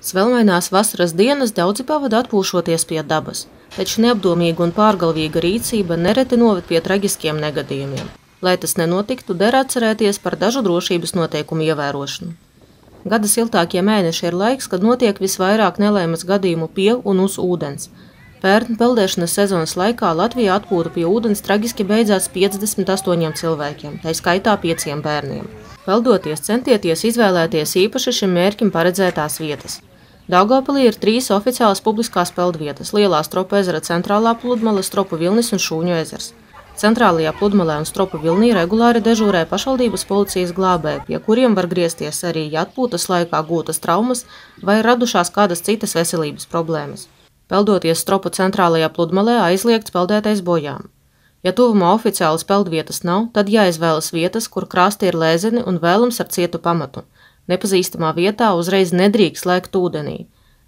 Svelmainās vasaras dienas daudzi pavada atpūšoties pie dabas, taču neapdomīga un pārgalvīga rīcība nereti noved pie traģiskiem negadījumiem. Lai tas nenotiktu, der atcerēties par dažu drošības noteikumu ievērošanu. Gada siltākie mēneši ir laiks, kad notiek visvairāk nelaimes gadījumu pie un uz ūdens. Pērn peldēšanas sezonas laikā Latvijā atpūta pie ūdens traģiski beidzās 58 cilvēkiem, tā skaitā 5 bērniem. Peldoties centieties izvēlēties īpaši šim mērķim paredzētās vietas. Daugavpilī ir trīs oficiālas publiskās peldvietas - Lielā Stropu ezera centrālā pludmale, Stropu vilnis un Šūņu ezers. Centrālajā pludmalē un Stropu vilnī regulāri dežūrē pašvaldības policijas glābēji, pie kuriem var griezties arī, ja atpūtas laikā gūtas traumas vai radušās kādas citas veselības problēmas. Peldoties Stropu centrālajā pludmalē aizliegts peldētais bojām. Ja tuvumā oficiālas peldvietas nav, tad jāizvēlas vietas, kur krasti ir lēzeni un vēlams ar cietu pamatu. Nepazīstamā vietā uzreiz nedrīkst lēkt ūdenī.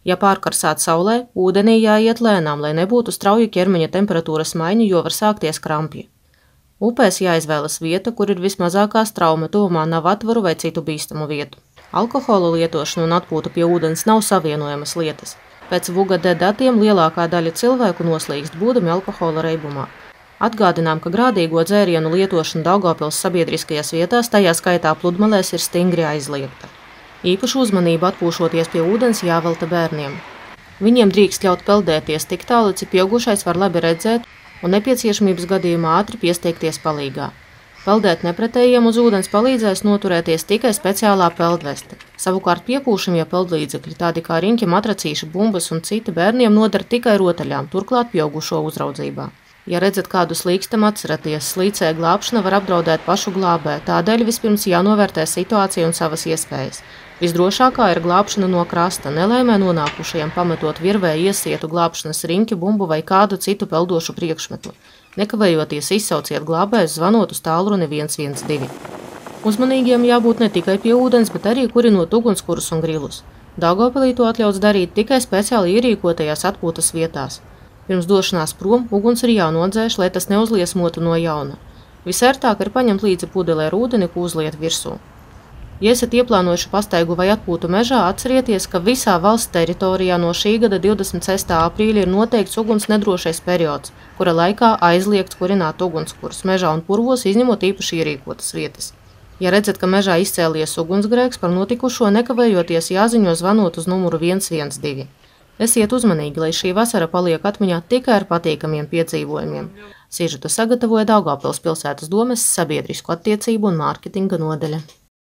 Ja pārkarsāt saulē, ūdenī jāiet lēnām, lai nebūtu strauja ķermeņa temperatūras maiņa, jo var sākties krampji. Upēs jāizvēlas vieta, kur ir vismazākā trauma, tuvumā nav atvaru vai citu bīstamu vietu. Alkohola lietošana un atpūta pie ūdens nav savienojamas lietas. Pēc VUGD datiem lielākā daļa cilvēku noslīkst būdami alkohola reibumā. Atgādinām, ka grādīgo dzērienu lietošana Daugavpils sabiedriskajās vietās, tajā skaitā pludmalēs, ir stingri aizliegta. Īpašu uzmanību atpūšoties pie ūdens jāvelta bērniem. Viņiem drīkst ļaut peldēties tik tālu, cik pieaugušais var labi redzēt un nepieciešamības gadījumā ātri piesteigties palīgā. Peldēt nepretējiem uz ūdens palīdzēs noturēties tikai speciālā peldveste. Savukārt piepūšamie peldlīdzekļi, tādi kā riņķi, matracīši, bumbas un citi bērniem noder tikai rotaļām, turklāt pieaugušo uzraudzībā. Ja redzat kādu slīkstam, atcerieties, slīcēja glābšana var apdraudēt pašu glābēju, tādēļ vispirms jānovērtē situācija un savas iespējas. Visdrošākā ir glābšana no krasta, nelēmē nonākušajiem pametot virvē iesietu glābšanas riņķi, bumbu vai kādu citu peldošu priekšmetu. Nekavējoties izsauciet glābējus, zvanot uz tālruni 112. Uzmanīgiem jābūt ne tikai pie ūdens, bet arī kurinot ugunskurus un grilus. Daugopilī to atļauts darīt tikai speciāli ierīkotajās atpūtas vietās. Pirms došanās prom uguns ir jānodzēš, lai tas neuzliesmotu no jauna. Visērtāk ir paņemt līdzi pudeli ar ūdeni, ko uzliet virsū. Ja esat ieplānojuši pastaigu vai atpūtu mežā, atcerieties, ka visā valsts teritorijā no šī gada 26. aprīļa ir noteikts uguns nedrošais periods, kura laikā aizliegts kurināt ugunskurus mežā un purvos, izņemot īpaši ierīkotas vietas. Ja redzat, ka mežā izcēlies ugunsgrēks par notikušo, nekavējoties jāziņo zvanot uz numuru 112. Esiet uzmanīgi, lai šī vasara paliek atmiņā tikai ar patīkamiem piedzīvojumiem. Siežetu sagatavoja Daugavpils pilsētas domes sabiedrisko attiecību un mārketinga nodeļa.